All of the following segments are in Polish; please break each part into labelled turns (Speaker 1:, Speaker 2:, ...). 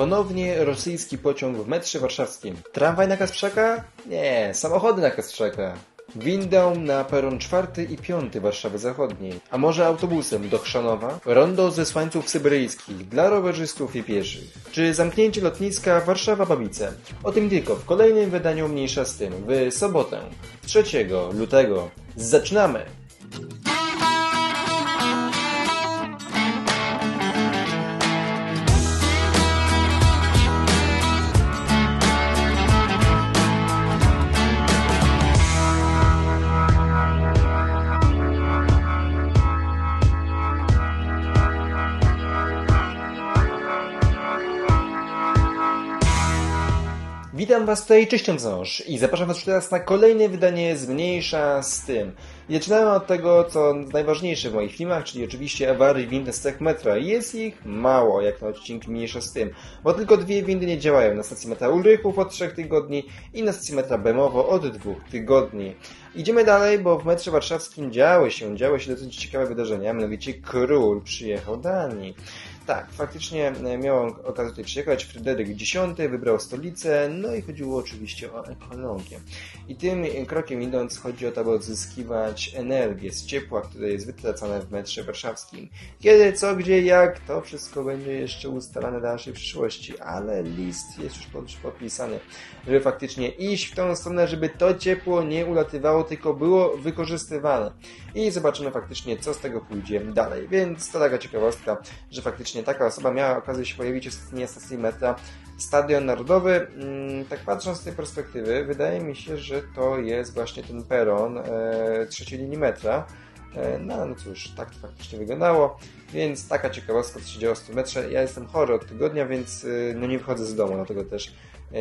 Speaker 1: Ponownie rosyjski pociąg w metrze warszawskim. Tramwaj na Kasprzaka? Nie, samochody na Kasprzaka. Windą na peron czwarty i piąty Warszawy Zachodniej, a może autobusem do Chrzanowa, rondo zesłańców syberyjskich dla rowerzystów i pieszych, czy zamknięcie lotniska Warszawa-Babice. O tym tylko w kolejnym wydaniu Mniejsza z tym, w sobotę, 3 lutego. Zaczynamy! Witam Was tutaj, cześć Ząż i zapraszam Was teraz na kolejne wydanie Zmniejsza z tym. Zaczynamy od tego, co najważniejsze w moich filmach, czyli oczywiście awarii wind na stacjach metra. Jest ich mało, jak na odcinki mniejsza z tym, bo tylko dwie windy nie działają na stacji metra Ulrychów od trzech tygodni i na stacji metra Bemowo od dwóch tygodni. Idziemy dalej, bo w metrze warszawskim działy się, działy się dosyć ciekawe wydarzenia, mianowicie król przyjechał do Danii. Tak, faktycznie e, miał okazję tutaj przyjechać. Fryderyk X wybrał stolicę, no i chodziło oczywiście o ekologię. I tym krokiem idąc chodzi o to, aby odzyskiwać energię z ciepła, które jest wytracane w metrze warszawskim. Kiedy, co, gdzie, jak, to wszystko będzie jeszcze ustalane w dalszej przyszłości, ale list jest już podpisany, żeby faktycznie iść w tą stronę, żeby to ciepło nie ulatywało, tylko było wykorzystywane. I zobaczymy faktycznie, co z tego pójdzie dalej. Więc to taka ciekawostka, że faktycznie właśnie taka osoba miała okazję się pojawić w scenie stacji metra Stadion Narodowy. Mm, tak patrząc z tej perspektywy, wydaje mi się, że to jest właśnie ten peron e, trzeciej linii metra. E, no, no cóż, tak to faktycznie wyglądało. Więc taka ciekawostka, co się działo w tym metrze. Ja jestem chory od tygodnia, więc e, no nie wychodzę z domu, dlatego też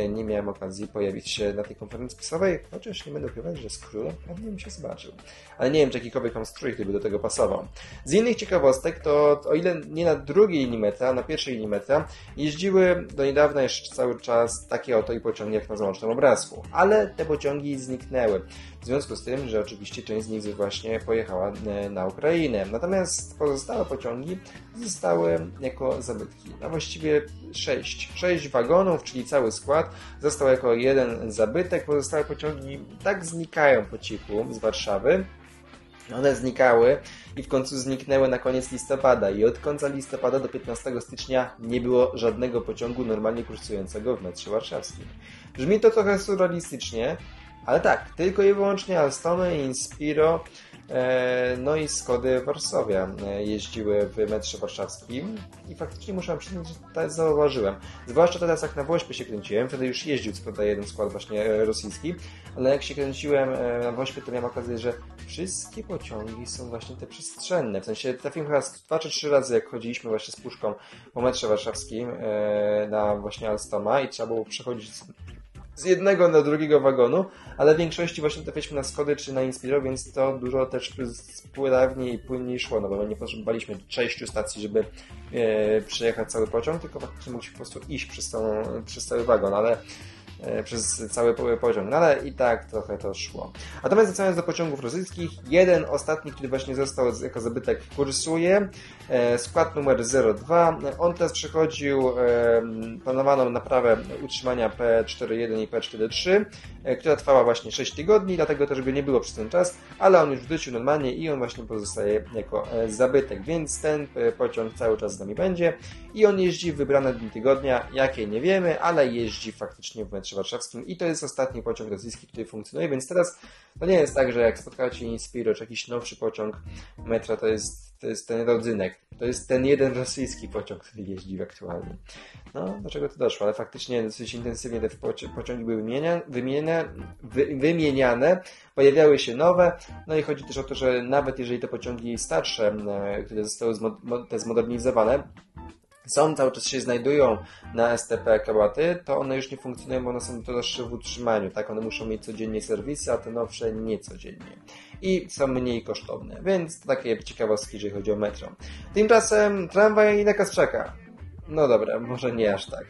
Speaker 1: nie miałem okazji pojawić się na tej konferencji prasowej, chociaż nie będę ukrywać, że z królem pewnie bym się zobaczył. Ale nie wiem, czy jakikolwiek strój, który by do tego pasował. Z innych ciekawostek, to o ile nie na drugiej linii metra, na pierwszej linii metra, jeździły do niedawna jeszcze cały czas takie oto i pociągi jak na załącznym obrazku. Ale te pociągi zniknęły. W związku z tym, że oczywiście część z nich właśnie pojechała e, na Ukrainę. Natomiast pozostałe pociągi zostały jako zabytki. A właściwie sześć. Sześć wagonów, czyli cały skład, został jako jeden zabytek. Pozostałe pociągi tak znikają po cichu z Warszawy. One znikały i w końcu zniknęły na koniec listopada i od końca listopada do 15 stycznia nie było żadnego pociągu normalnie kursującego w metrze warszawskim. Brzmi to trochę surrealistycznie, ale tak, tylko i wyłącznie Alstomy, Inspiro, e, no i Skody Warszawia e, jeździły w metrze warszawskim i faktycznie muszę przyznać, że to zauważyłem. Zwłaszcza teraz jak na Wośpie się kręciłem, wtedy już jeździł co prawda jeden skład właśnie e, rosyjski, ale jak się kręciłem na Wośpie, to miałem okazję, że wszystkie pociągi są właśnie te przestrzenne. W sensie trafiłem chyba dwa czy trzy razy, jak chodziliśmy właśnie z puszką po metrze warszawskim na właśnie Alstoma i trzeba było przechodzić z jednego do drugiego wagonu, ale w większości właśnie trafiliśmy na Skody czy na Inspiro, więc to dużo też spływniej i płynniej szło, no bo nie potrzebowaliśmy sześciu stacji, żeby e, przejechać cały pociąg, tylko faktycznie mogliśmy po prostu iść przez, tą, przez cały wagon, ale przez cały pociąg, no ale i tak trochę to szło. Natomiast wracając do pociągów rosyjskich, jeden ostatni, który właśnie został jako zabytek kursuje, e, skład numer 02, on teraz przechodził e, planowaną naprawę utrzymania P41 i P43, która trwała właśnie 6 tygodni, dlatego też go nie było przez ten czas, ale on już wrócił normalnie i on właśnie pozostaje jako zabytek, więc ten pociąg cały czas z nami będzie i on jeździ w wybrane dni tygodnia, jakie nie wiemy, ale jeździ faktycznie w metrze metrze warszawskim i to jest ostatni pociąg rosyjski, który funkcjonuje, więc teraz to nie jest tak, że jak spotkacie Inspiro czy jakiś nowszy pociąg metra, to jest, to jest ten rodzynek. To jest ten jeden rosyjski pociąg, który jeździ aktualnie. No, do czego to doszło, ale faktycznie dosyć intensywnie te pociągi były wymieniane, wymieniane, wy, wymieniane, pojawiały się nowe, no i chodzi też o to, że nawet jeżeli te pociągi starsze, e, które zostały zmodernizowane, są, cały czas się znajdują na STP kabaty, to one już nie funkcjonują, bo one są droższe w utrzymaniu, tak? One muszą mieć codziennie serwisy, a te nowsze nie codziennie. I są mniej kosztowne, więc to takie ciekawostki, jeżeli chodzi o metro. Tymczasem tramwaj na Kastrzaka. No dobra, może nie aż tak.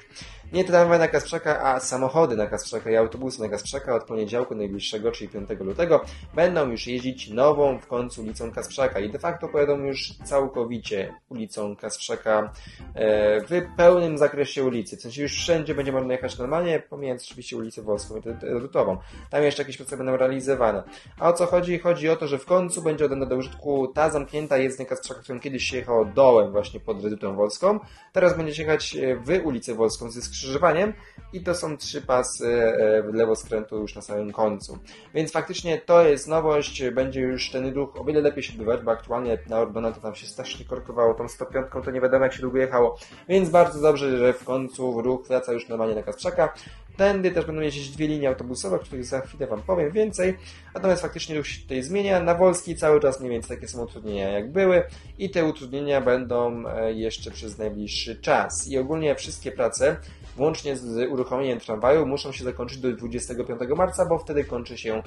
Speaker 1: Nie tramwaj na Kasprzaka, a samochody na Kasprzaka i autobusy na Kasprzaka od poniedziałku najbliższego, czyli 5 lutego, będą już jeździć nową w końcu ulicą Kasprzaka i de facto pojadą już całkowicie ulicą Kasprzaka e, w pełnym zakresie ulicy. W sensie już wszędzie będzie można jechać normalnie, pomijając oczywiście ulicę Wolską i Rutową. Tam jeszcze jakieś prace będą realizowane. A o co chodzi? Chodzi o to, że w końcu będzie oddana do użytku ta zamknięta jezdnia Kasprzaka, którą kiedyś się jechało dołem właśnie pod Redutą Wolską. Teraz będzie się jechać w ulicę Wolską ze skrzyżowaniem i to są trzy pasy e, w lewo skrętu już na samym końcu. Więc faktycznie to jest nowość, będzie już ten ruch o wiele lepiej się odbywać, bo aktualnie na Orbana to tam się strasznie korkowało tą 105, to nie wiadomo jak się długo jechało. Więc bardzo dobrze, że w końcu ruch wraca już normalnie na Kasprzaka. Tędy też będą jeździć dwie linie autobusowe, o których za chwilę Wam powiem więcej. Natomiast faktycznie ruch się tutaj zmienia. Na Wolskiej cały czas mniej więcej takie są utrudnienia jak były i te utrudnienia będą e, jeszcze przez najbliższy czas. I ogólnie wszystkie prace włącznie z uruchomieniem tramwaju, muszą się zakończyć do 25 marca, bo wtedy kończy się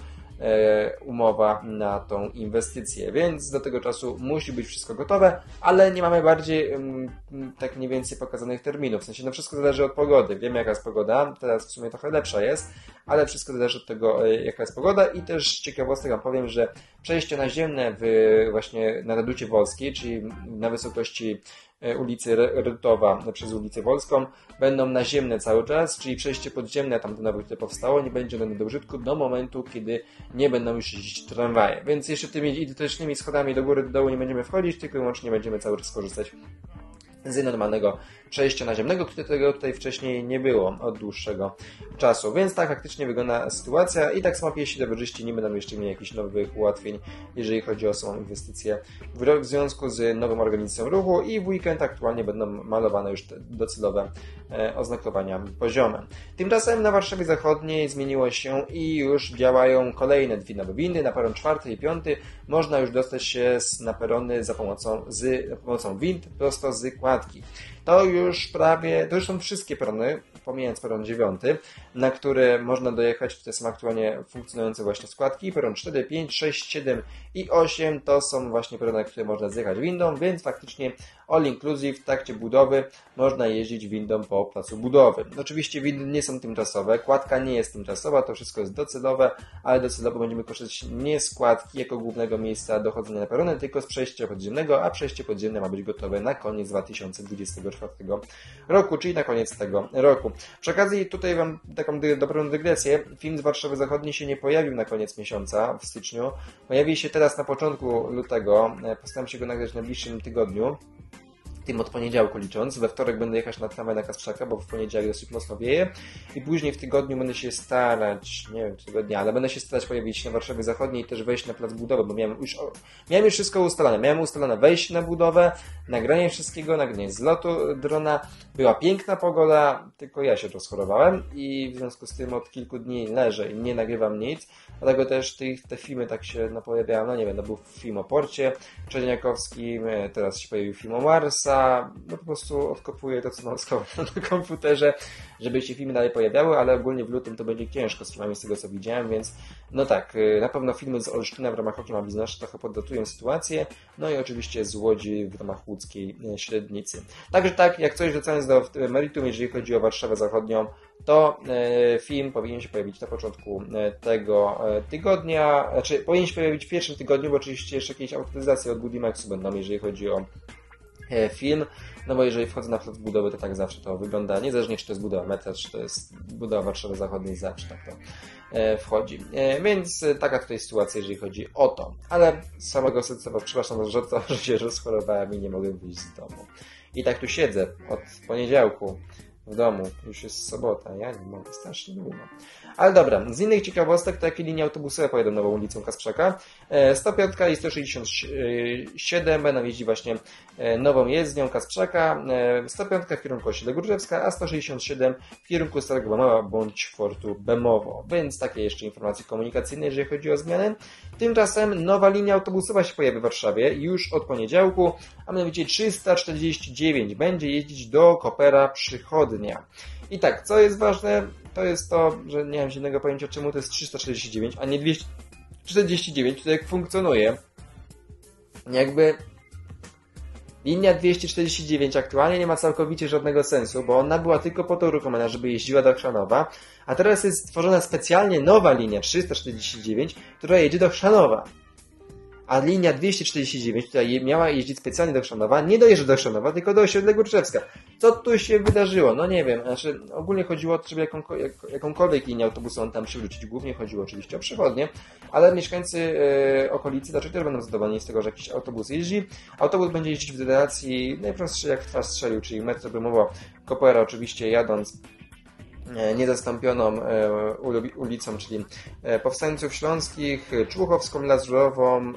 Speaker 1: umowa na tą inwestycję, więc do tego czasu musi być wszystko gotowe, ale nie mamy bardziej tak mniej więcej pokazanych terminów. W sensie, no wszystko zależy od pogody. Wiemy jaka jest pogoda, teraz w sumie trochę lepsza jest, ale wszystko zależy od tego, e, jaka jest pogoda i też ciekawostek wam powiem, że przejście naziemne w właśnie na Reducie Wolskiej, czyli na wysokości E, ulicy Rytowa przez ulicę Wolską będą naziemne cały czas, czyli przejście podziemne tam do nowych powstało, nie będzie one do użytku do momentu, kiedy nie będą już jeździć tramwaje. Więc jeszcze tymi identycznymi schodami do góry, do dołu nie będziemy wchodzić, tylko i wyłącznie będziemy cały czas korzystać z normalnego przejścia naziemnego, którego tutaj wcześniej nie było od dłuższego czasu. Więc tak faktycznie wygląda sytuacja i tak samo piesi rowerzyści nie będą jeszcze mieli jakichś nowych ułatwień, jeżeli chodzi o samą inwestycję w związku z nową organizacją ruchu i w weekend aktualnie będą malowane już docelowe e, oznakowania poziome. Tymczasem na Warszawie Zachodniej zmieniło się i już działają kolejne dwie nowe windy. Na peron czwarty i piąty można już dostać się na perony za pomocą, z, pomocą wind prosto z kładki. To już prawie, to już są wszystkie perony, pomijając peron 9, na które można dojechać, które są aktualnie funkcjonujące właśnie składki. Peron 4, 5, 6, 7 i 8 to są właśnie perony, na które można zjechać windą, więc faktycznie all inclusive w trakcie budowy można jeździć windą po placu budowy. Oczywiście windy nie są tymczasowe, kładka nie jest tymczasowa, to wszystko jest docelowe, ale docelowo będziemy korzystać nie z kładki jako głównego miejsca dochodzenia na perony, tylko z przejścia podziemnego, a przejście podziemne ma być gotowe na koniec 2024 roku, czyli na koniec tego roku. Przy okazji tutaj Wam taką dobrą dygresję. Film z Warszawy Zachodniej się nie pojawił na koniec miesiąca, w styczniu. Pojawi się teraz na początku lutego. Postaram się go nagrać w najbliższym tygodniu tym od poniedziałku licząc. We wtorek będę jechać na tramwaj na Kasprzaka, bo w poniedziałek dosyć mocno wieje. I później w tygodniu będę się starać, nie wiem, dnia, ale będę się starać pojawić się na Warszawie Zachodniej i też wejść na plac budowy, bo miałem już, miałem już wszystko ustalone. Miałem ustalone wejście na budowę, nagranie wszystkiego, nagranie zlotu drona. Była piękna pogoda, tylko ja się rozchorowałem i w związku z tym od kilku dni leżę i nie nagrywam nic. Dlatego też tych, te filmy tak się no, pojawiają, no nie wiem, no był film o porcie Czerniakowskim, e, teraz się pojawił film o Marsa, no po prostu odkopuję to, co mam schowane na komputerze, żeby się filmy dalej pojawiały, ale ogólnie w lutym to będzie ciężko z filmami z tego, co widziałem, więc no tak, e, na pewno filmy z Olsztyna w ramach Okiem Biznesu trochę poddatują sytuację, no i oczywiście z Łodzi w ramach łódzkiej e, średnicy. Także tak, jak coś wracając do meritum, jeżeli chodzi o Warszawę Zachodnią, to film powinien się pojawić na początku tego tygodnia, znaczy powinien się pojawić w pierwszym tygodniu, bo oczywiście jeszcze jakieś autoryzacje od Budimaxu będą, jeżeli chodzi o film, no bo jeżeli wchodzę na plac budowy, to tak zawsze to wygląda, niezależnie czy to jest budowa metra, czy to jest budowa Warszawy Zachodniej, zawsze tak to wchodzi. Więc taka tutaj sytuacja, jeżeli chodzi o to. Ale z samego serca, przepraszam, że to, że się rozchorowałem i nie mogłem wyjść z domu. I tak tu siedzę od poniedziałku w domu. Już jest sobota, ja nie mogę, strasznie długo. Ale dobra, z innych ciekawostek to jakie linie autobusowe pojadą nową ulicą Kasprzaka. 105 e, i 167 będą jeździć właśnie e, nową jezdnią Kasprzaka. 105 e, w kierunku osiedla Górczewska, a 167 w kierunku Starego Bemowa bądź Fortu Bemowo. Więc takie jeszcze informacje komunikacyjne, jeżeli chodzi o zmiany. Tymczasem nowa linia autobusowa się pojawi w Warszawie już od poniedziałku, a mianowicie 349 będzie jeździć do Kopera Przychodnia. I tak, co jest ważne, to jest to, że nie mam żadnego pojęcia, czemu to jest 349, a nie 249, to jak funkcjonuje. Jakby Linia 249 aktualnie nie ma całkowicie żadnego sensu, bo ona była tylko po to uruchomiona, żeby jeździła do Chrzanowa, a teraz jest stworzona specjalnie nowa linia 349, która jedzie do Chrzanowa a linia 249, która miała jeździć specjalnie do Chrzanowa, nie dojeżdża do Chrzanowa, tylko do osiedla Górczewska. Co tu się wydarzyło? No nie wiem, znaczy ogólnie chodziło o to, żeby jaką, jak, jakąkolwiek linię autobusową tam przywrócić. Głównie chodziło oczywiście o przychodnie, ale mieszkańcy e, okolicy raczej też będą zadowoleni z tego, że jakiś autobus jeździ. Autobus będzie jeździć w relacji najprostszej jak trwa strzelił, czyli metro Bymowo Kopera oczywiście jadąc niezastąpioną e, ulicą, czyli e, Powstańców Śląskich, Człuchowską Lazurową,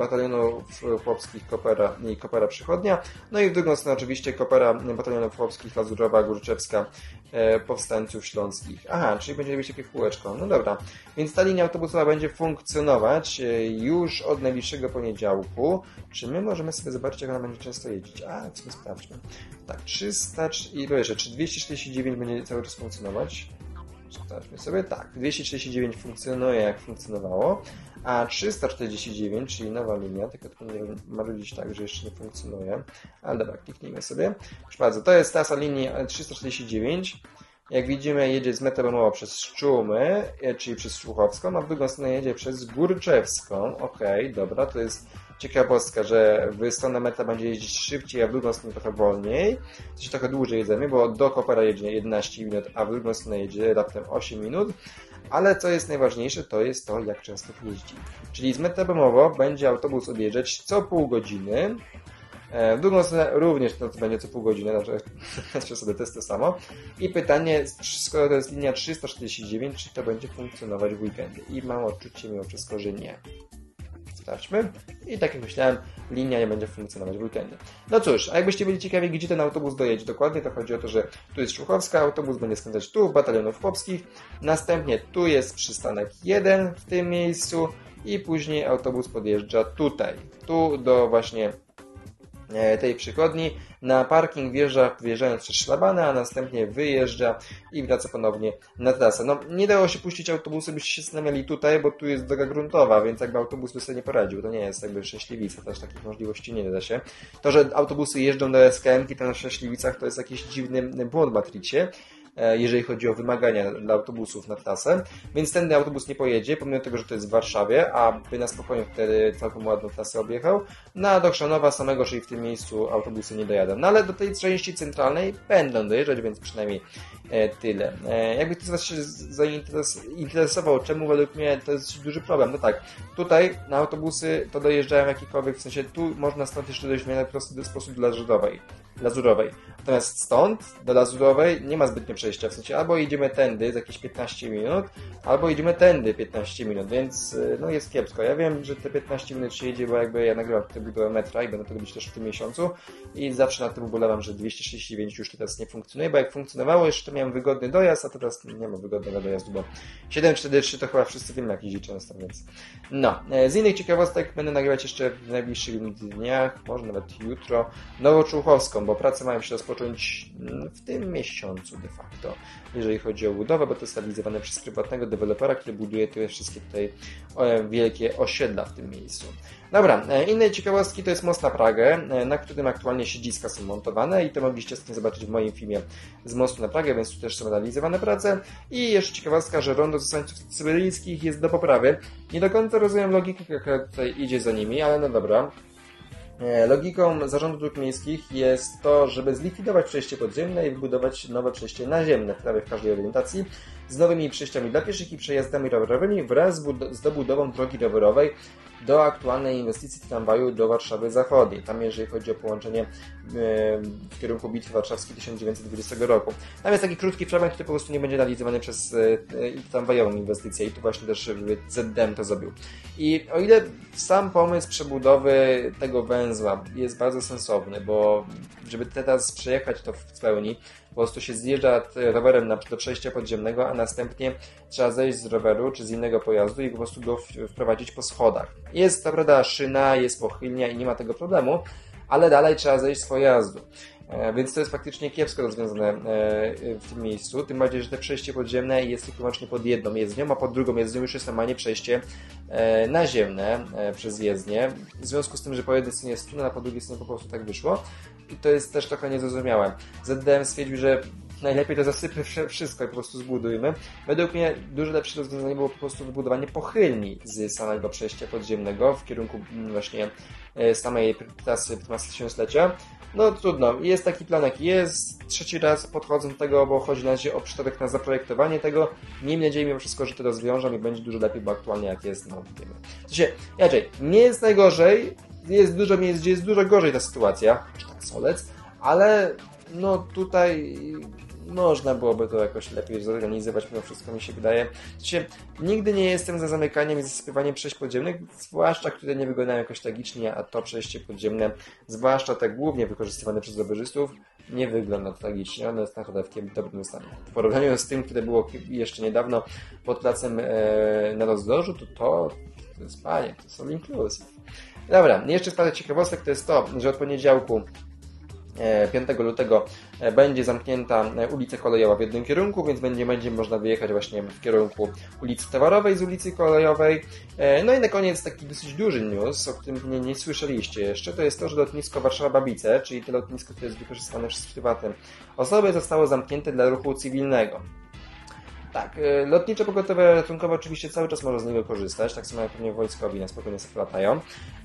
Speaker 1: batalionów chłopskich Kopera i Kopera Przychodnia. No i w drugą stronę oczywiście Kopera batalionów chłopskich Lazurowa, Górczewska, e, Powstańców Śląskich. Aha, czyli będzie mieć takie kółeczko. No dobra. Więc ta linia autobusowa będzie funkcjonować e, już od najbliższego poniedziałku. Czy my możemy sobie zobaczyć, jak ona będzie często jeździć? A, co sprawdźmy. Tak, 300 i jeszcze, czy 249 będzie cały czas funkcjonować? Sprawdźmy sobie. Tak, 239 funkcjonuje jak funkcjonowało, a 349, czyli nowa linia, tylko to nie marudzić tak, że jeszcze nie funkcjonuje. Ale dobra, kliknijmy sobie. Proszę bardzo, to jest trasa linii 349. Jak widzimy, jedzie z Meteoromowa przez Szczumy, e, czyli przez Słuchowską, a w drugą stronę jedzie przez Górczewską. Ok, dobra, to jest ciekawostka, że w stronę meta będzie jeździć szybciej, a w drugą stronę trochę wolniej. To się trochę dłużej jedziemy, bo do Kopera jedzie 11 minut, a w drugą stronę jedzie raptem 8 minut. Ale co jest najważniejsze, to jest to, jak często jeździ. Czyli z Metabemowo będzie autobus odjeżdżać co pół godziny. E, w drugą stronę również to będzie co pół godziny, dobrze, przez sobie to jest to samo. I pytanie, skoro to jest linia 349, czy to będzie funkcjonować w weekendy? I mam odczucie mimo wszystko, że nie. I tak jak myślałem, linia nie będzie funkcjonować w weekendy. No cóż, a jakbyście byli ciekawi, gdzie ten autobus dojedzie dokładnie, to chodzi o to, że tu jest Szuchowska, autobus będzie skręcać tu, w batalionów chłopskich, następnie tu jest przystanek 1 w tym miejscu i później autobus podjeżdża tutaj, tu do właśnie tej przychodni. Na parking wjeżdża, wjeżdżając przez szlabany, a następnie wyjeżdża i wraca ponownie na trasę. No, nie dało się puścić autobusu, byście się zastanawiali tutaj, bo tu jest droga gruntowa, więc jakby autobus by sobie nie poradził. To nie jest jakby szczęśliwica, też takich możliwości nie da się. To, że autobusy jeżdżą do SKM-ki na szczęśliwicach, to jest jakiś dziwny błąd w Matricie. E, jeżeli chodzi o wymagania dla autobusów na trasę, więc ten autobus nie pojedzie, pomimo tego, że to jest w Warszawie, a by na spokojnie wtedy całkiem ładną trasę objechał. Na do Chrzanowa samego, czyli w tym miejscu autobusy nie dojadą. No ale do tej części centralnej będą dojeżdżać, więc przynajmniej e, tyle. E, jakby ktoś Was się zainteresował, czemu według mnie to jest duży problem. No tak, tutaj na autobusy to dojeżdżają jakikolwiek, w sensie tu można stąd jeszcze dojść w miarę prosty sposób dla Żydowej lazurowej. Natomiast stąd do lazurowej nie ma zbytnio przejścia. W sensie albo idziemy tędy za jakieś 15 minut, albo idziemy tędy 15 minut, więc y, no jest kiepsko. Ja wiem, że te 15 minut się jedzie, bo jakby ja nagrywam tutaj budowę metra i będę to robić też w tym miesiącu i zawsze na tym ubolewam, że 239 już teraz nie funkcjonuje, bo jak funkcjonowało jeszcze miałem wygodny dojazd, a teraz nie mam wygodnego dojazdu, bo 743 to chyba wszyscy wiemy jak jeździ często, więc no. E, z innych ciekawostek będę nagrywać jeszcze w najbliższych dniach, może nawet jutro, Nowoczuchowską, bo prace mają się rozpocząć mm, w tym miesiącu de facto, jeżeli chodzi o budowę, bo to jest realizowane przez prywatnego dewelopera, który buduje te wszystkie tutaj wielkie osiedla w tym miejscu. Dobra, e, inne ciekawostki to jest most na Pragę, e, na którym aktualnie siedziska są montowane i to mogliście z tym zobaczyć w moim filmie z mostu na Pragę, więc tu też są realizowane prace. I jeszcze ciekawostka, że rondo zasańców syberyjskich jest do poprawy. Nie do końca rozumiem logikę, jaka tutaj idzie za nimi, ale no dobra. E, logiką zarządu dróg miejskich jest to, żeby zlikwidować przejście podziemne i wybudować nowe przejście naziemne prawie w każdej orientacji z nowymi przejściami dla pieszych i przejazdami rowerowymi wraz z dobudową drogi rowerowej do aktualnej inwestycji tramwaju do Warszawy Zachodniej. Tam jeżeli chodzi o połączenie w kierunku Bitwy Warszawskiej 1920 roku. Tam jest taki krótki fragment, który po prostu nie będzie realizowany przez e, tramwajową inwestycję i tu właśnie też ZDM to zrobił. I o ile sam pomysł przebudowy tego węzła jest bardzo sensowny, bo żeby teraz przejechać to w pełni, po prostu się zjeżdża rowerem do przejścia podziemnego, a następnie trzeba zejść z roweru czy z innego pojazdu i po prostu go wprowadzić po schodach. Jest, to prawda, szyna, jest pochylnia i nie ma tego problemu, ale dalej trzeba zejść z pojazdu. E, więc to jest faktycznie kiepsko rozwiązane e, w tym miejscu, tym bardziej, że te przejście podziemne jest tylko wyłącznie pod jedną jezdnią, a pod drugą jezdnią już jest normalnie przejście e, naziemne przez jezdnię. W związku z tym, że po jednej stronie jest tunel, a po drugiej stronie po prostu tak wyszło. I to jest też trochę niezrozumiałe. ZDM stwierdził, że najlepiej to zasypmy wszystko i po prostu zbudujmy. Według mnie dużo lepsze rozwiązanie było po prostu wybudowanie pochylni z samego przejścia podziemnego w kierunku mm, właśnie samej trasy tysiąclecia. No trudno, jest taki plan jaki jest. Trzeci raz podchodzę do tego, bo chodzi na razie o przypadek na zaprojektowanie tego. Miejmy nadzieję mimo wszystko, że to rozwiążą i będzie dużo lepiej, bo aktualnie jak jest, no wiemy. W sensie, raczej, nie jest najgorzej, jest dużo miejsc, gdzie jest dużo gorzej ta sytuacja, tak solec, ale no tutaj można byłoby to jakoś lepiej zorganizować, mimo wszystko mi się wydaje. Znaczy, nigdy nie jestem za zamykaniem i zasypywaniem przejść podziemnych, zwłaszcza które nie wyglądają jakoś tragicznie, a to przejście podziemne, zwłaszcza te głównie wykorzystywane przez rowerzystów, nie wygląda tragicznie. Ono jest naprawdę w dobrym stanie. W porównaniu z tym, które było jeszcze niedawno pod placem e, na rozdrożu, to to, to jest panie, to są inclusive. Dobra, jeszcze parę ciekawostek to jest to, że od poniedziałku 5 e, lutego e, będzie zamknięta e, ulica kolejowa w jednym kierunku, więc będzie, będzie można wyjechać właśnie w kierunku ulicy Towarowej z ulicy Kolejowej. No i na koniec taki dosyć duży news, o którym nie, nie słyszeliście jeszcze, to jest to, że lotnisko Warszawa-Babice, czyli to lotnisko, które jest wykorzystywane przez prywatne osoby, zostało zamknięte dla ruchu cywilnego. Tak, y, lotnicze pogotowe ratunkowe oczywiście cały czas można z niego korzystać, tak samo jak pewnie wojskowi na spokojnie sobie latają,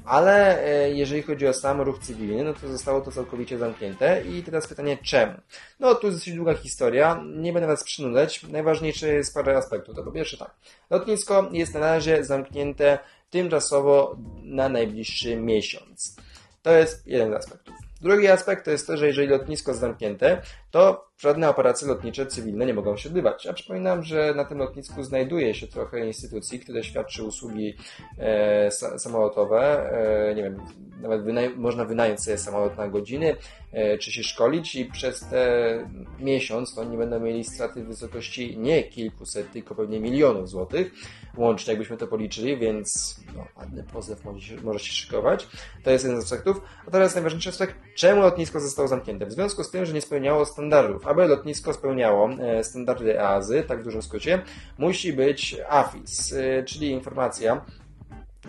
Speaker 1: ale y, jeżeli chodzi o sam ruch cywilny, no to zostało to całkowicie zamknięte i teraz pytanie czemu? No tu jest dosyć długa historia, nie będę Was przynudzać, najważniejsze jest parę aspektów. To po pierwsze tak, lotnisko jest na razie zamknięte tymczasowo na najbliższy miesiąc. To jest jeden z aspektów. Drugi aspekt to jest to, że jeżeli lotnisko jest zamknięte, to żadne operacje lotnicze cywilne nie mogą się odbywać. Ja przypominam, że na tym lotnisku znajduje się trochę instytucji, które świadczy usługi e, samolotowe. E, nie wiem, nawet wynaj można wynająć sobie samolot na godziny, e, czy się szkolić i przez te miesiąc to oni będą mieli straty w wysokości nie kilkuset, tylko pewnie milionów złotych łącznie, jakbyśmy to policzyli, więc no, ładny pozew może się, może się szykować. To jest jeden z aspektów. A teraz najważniejszy aspekt, czemu lotnisko zostało zamknięte? W związku z tym, że nie spełniało standardów. Aby lotnisko spełniało e, standardy EASY, tak w dużym skrócie, musi być AFIS, e, czyli informacja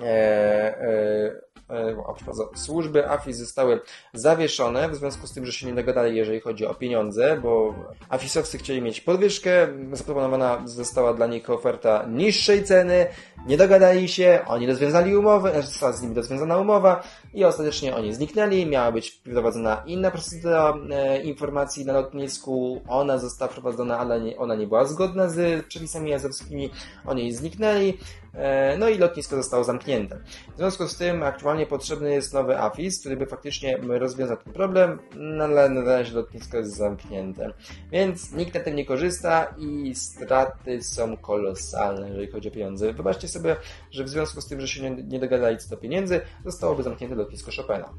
Speaker 1: e, służby AFIS zostały zawieszone w związku z tym, że się nie dogadali, jeżeli chodzi o pieniądze, bo AFISowcy chcieli mieć podwyżkę, zaproponowana została dla nich oferta niższej ceny, nie dogadali się, oni rozwiązali umowę, znaczy została z nimi rozwiązana umowa i ostatecznie oni zniknęli, miała być prowadzona inna procedura e, informacji na lotnisku, ona została prowadzona, ale nie, ona nie była zgodna z przepisami jazowskimi, oni zniknęli, e, no i lotnisko zostało zamknięte. W związku z tym aktualnie potrzebny jest nowy AFIS, który by faktycznie rozwiązał ten problem, no ale na razie lotnisko jest zamknięte. Więc nikt na tym nie korzysta i straty są kolosalne, jeżeli chodzi o pieniądze. Wybaczcie sobie, że w związku z tym, że się nie, nie dogadali co do pieniędzy, zostałoby zamknięte lotnisko Chopina.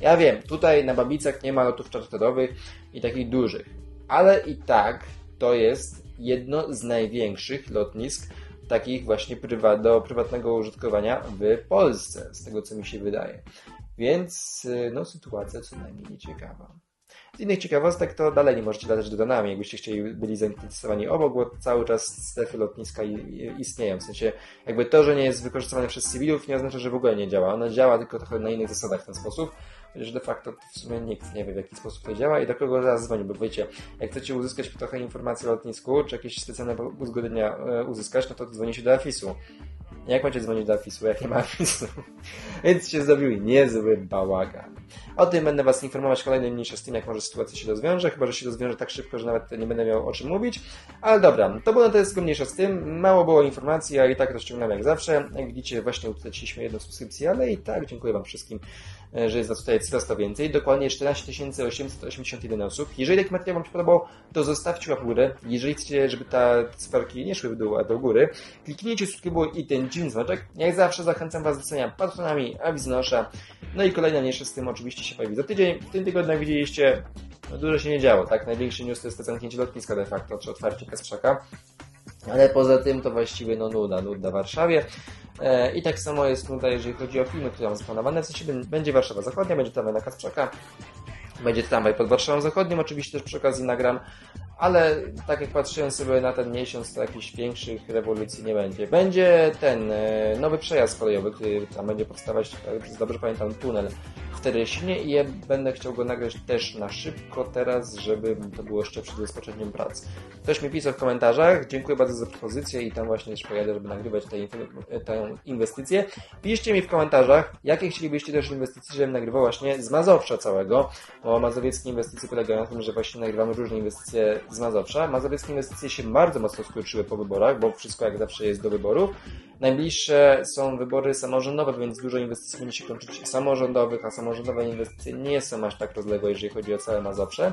Speaker 1: Ja wiem, tutaj na Babicach nie ma lotów czarterowych i takich dużych, ale i tak to jest jedno z największych lotnisk takich właśnie do prywatnego użytkowania w Polsce, z tego co mi się wydaje. Więc no, sytuacja co najmniej nieciekawa. Z innych ciekawostek to dalej nie możecie latać dronami, jakbyście chcieli byli zainteresowani obok, bo cały czas strefy lotniska istnieją. W sensie jakby to, że nie jest wykorzystywane przez cywilów nie oznacza, że w ogóle nie działa. Ono działa tylko trochę na innych zasadach w ten sposób. Chociaż de facto w sumie nikt nie wie w jaki sposób to działa i do kogo zaraz dzwoni, bo wiecie, jak chcecie uzyskać trochę informacji o lotnisku, czy jakieś specjalne uzgodnienia e, uzyskać, no to dzwoni się do AFIS-u. Jak macie dzwonić do AFIS-u, jak nie ma AFIS-u? Więc się zrobił niezły bałagan. O tym będę Was informować kolejnym mniejsza z tym, jak może sytuacja się rozwiąże, chyba, że się rozwiąże tak szybko, że nawet nie będę miał o czym mówić. Ale dobra, to było na tyle mniejsza z tym. Mało było informacji, a i tak rozciągnąłem jak zawsze. Jak widzicie, właśnie utraciliśmy jedną subskrypcję, ale i tak dziękuję Wam wszystkim, e, że jest nas tutaj coraz to więcej. Dokładnie 14 881 osób. Jeżeli taki materiał Wam się podobał, to zostawcie łapkę w górę. Jeżeli chcecie, żeby te cyferki nie szły w dół, a do góry, kliknijcie subskrybuj i ten dziwny znaczek. Jak zawsze zachęcam Was do cenia patronami Awiznosza. No i kolejna mniejsza z tym oczywiście się pojawi za tydzień. W tym tygodniu, jak widzieliście, no dużo się nie działo, tak? Największy news to jest to zamknięcie lotniska de facto, czy otwarcie Kasprzaka. Ale poza tym to właściwie no nuda, nuda w Warszawie. E, I tak samo jest tutaj, jeżeli chodzi o filmy, które mam zaplanowane. W sensie będzie Warszawa Zachodnia, będzie tramwaj na Kasprzaka, będzie tramwaj pod Warszawą Zachodnią, oczywiście też przy okazji nagram, ale tak jak patrzyłem sobie na ten miesiąc, to jakichś większych rewolucji nie będzie. Będzie ten e, nowy przejazd kolejowy, który tam będzie powstawać, jak dobrze pamiętam, tunel w Teresionie i ja będę chciał go nagrać też na szybko teraz, żeby to było jeszcze przed rozpoczęciem pracy. Ktoś mi pisał w komentarzach, dziękuję bardzo za propozycję i tam właśnie też pojadę, żeby nagrywać tę inwestycję. Piszcie mi w komentarzach, jakie chcielibyście też inwestycje, żebym nagrywał właśnie z Mazowsza całego, bo mazowieckie inwestycje polegają na tym, że właśnie nagrywamy różne inwestycje z Mazowsza. Mazowieckie inwestycje się bardzo mocno skurczyły po wyborach, bo wszystko jak zawsze jest do wyborów. Najbliższe są wybory samorządowe, więc dużo inwestycji będzie się kończyć samorządowych, a samorządowe inwestycje nie są aż tak rozległe, jeżeli chodzi o całe Mazowsze,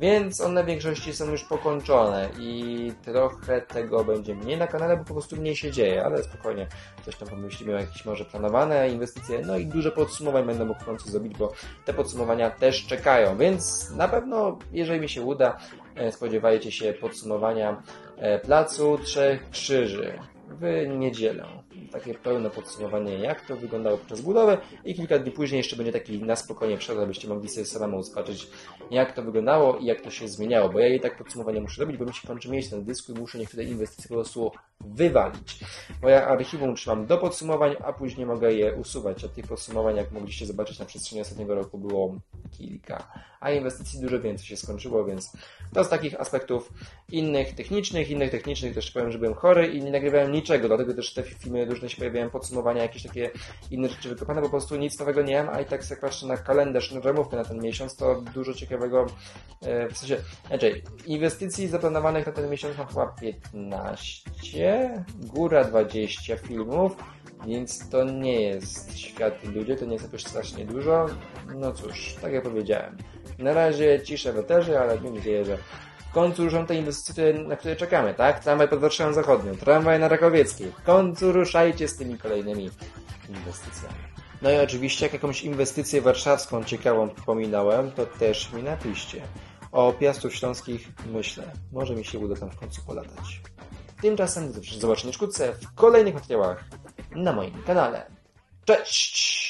Speaker 1: więc one w większości są już pokończone i trochę tego będzie mniej na kanale, bo po prostu mniej się dzieje, ale spokojnie, coś tam pomyślimy, jakieś może planowane inwestycje, no i duże podsumowań będę mógł w końcu zrobić, bo te podsumowania też czekają, więc na pewno, jeżeli mi się uda, e, spodziewajcie się podsumowania e, Placu Trzech Krzyży w niedzielę. Takie pełne podsumowanie, jak to wyglądało podczas budowy i kilka dni później jeszcze będzie taki na spokojnie przerwa, abyście mogli sobie samemu zobaczyć, jak to wyglądało i jak to się zmieniało, bo ja jej tak podsumowanie muszę robić, bo mi się kończy miejsce na dysku i muszę niektóre inwestycje po prostu wywalić. Bo ja archiwum trzymam do podsumowań, a później mogę je usuwać. A tych podsumowań, jak mogliście zobaczyć na przestrzeni ostatniego roku, było kilka. A inwestycji dużo więcej się skończyło, więc to z takich aspektów innych technicznych, innych technicznych też powiem, że byłem chory i nie nagrywałem niczego, dlatego też te filmy różne się pojawiają, podsumowania, jakieś takie inne rzeczy wykopane, bo po prostu nic nowego nie mam, a i tak jak patrzę na kalendarz, na ramówkę na ten miesiąc, to dużo ciekawego, e, w sensie, znaczy, inwestycji zaplanowanych na ten miesiąc mam chyba 15, góra 20 filmów, więc to nie jest świat ludzie, to nie jest jakoś strasznie dużo. No cóż, tak jak powiedziałem. Na razie ciszę w eterze, ale mam nadzieję, że w końcu ruszą te inwestycje, na które czekamy, tak? Tramwaj pod Warszawą Zachodnią, tramwaj na Rakowieckiej. W końcu ruszajcie z tymi kolejnymi inwestycjami. No i oczywiście, jak jakąś inwestycję warszawską ciekawą pominąłem, to też mi napiszcie. O Piastów Śląskich myślę. Może mi się uda tam w końcu polatać. Tymczasem do zobaczenia w kolejnych materiałach na moim kanale. Cześć!